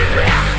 Yeah.